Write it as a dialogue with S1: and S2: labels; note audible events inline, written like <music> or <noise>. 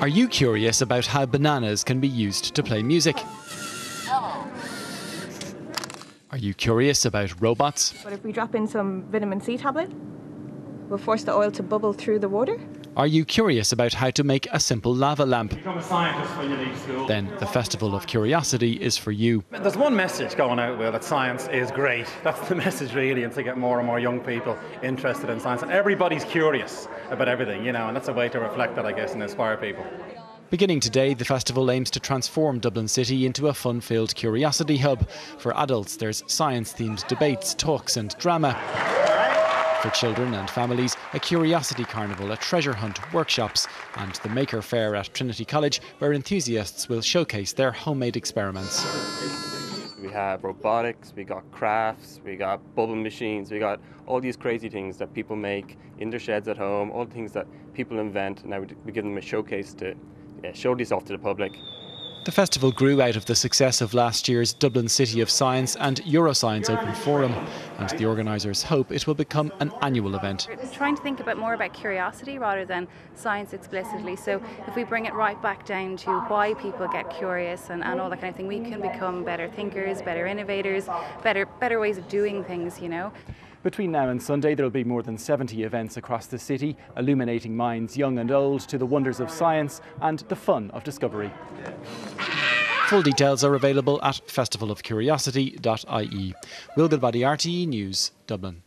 S1: Are you curious about how bananas can be used to play music? Oh. Are you curious about robots?
S2: But if we drop in some vitamin C tablet, we'll force the oil to bubble through the water.
S1: Are you curious about how to make a simple lava lamp?
S3: Become a scientist when you leave school.
S1: Then the Festival of Curiosity is for you.
S3: There's one message going out, Will, that science is great. <laughs> That's the message, really, and to get more and more young people interested in science. And everybody's curious about everything, you know, and that's a way to reflect that, I guess, and inspire people.
S1: Beginning today, the festival aims to transform Dublin City into a fun filled curiosity hub. For adults, there's science themed debates, talks, and drama. For children and families, a curiosity carnival, a treasure hunt, workshops, and the Maker Faire at Trinity College, where enthusiasts will showcase their homemade experiments.
S4: We have robotics, we got crafts, we got bubble machines, we got all these crazy things that people make in their sheds at home, all the things that people invent, and now we give them a showcase to uh, show these off to the public.
S1: The festival grew out of the success of last year's Dublin City of Science and Euroscience Open Forum, and the organisers hope it will become an annual event.
S5: We're trying to think about more about curiosity rather than science explicitly. So if we bring it right back down to why people get curious and, and all that kind of thing, we can become better thinkers, better innovators, better better ways of doing things, you know.
S1: Between now and Sunday, there will be more than 70 events across the city, illuminating minds young and old to the wonders of science and the fun of discovery. Full details are available at festivalofcuriosity.ie. Will Goodbody, RTE News, Dublin.